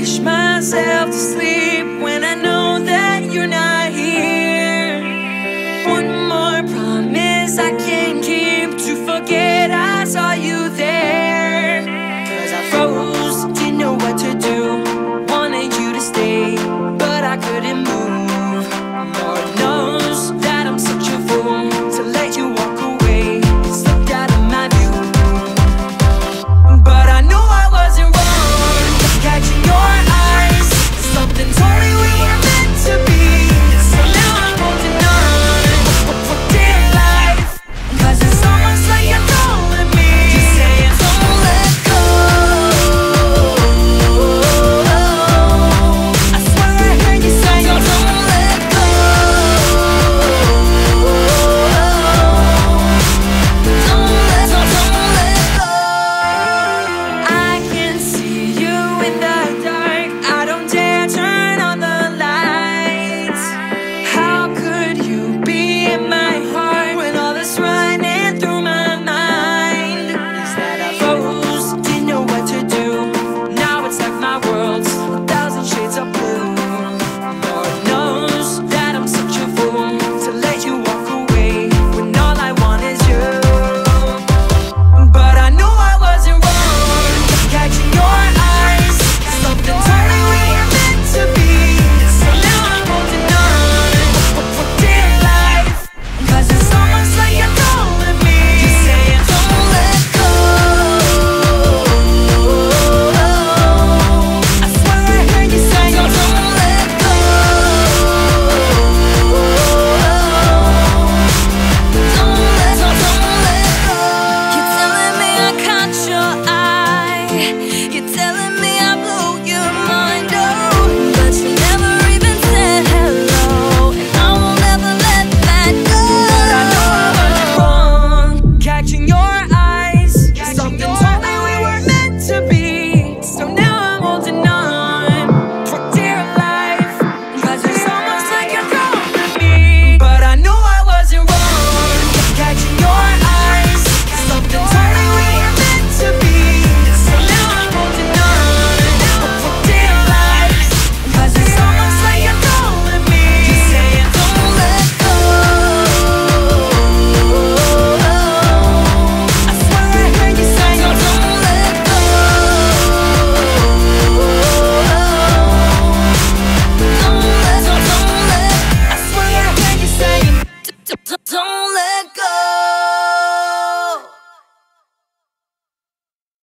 wish myself to sleep.